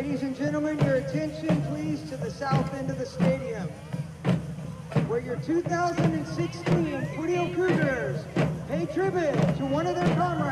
Ladies and gentlemen, your attention please to the south end of the stadium, where your 2016 Pudio Cougars pay tribute to one of their comrades.